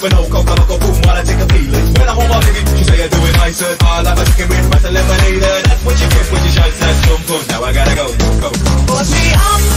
But no boom, while I take a feeling When I hold my baby, she say I do it nicer I like a chicken with rice lemonade That's what you get when you shine, that's some Now I gotta go, go Put me on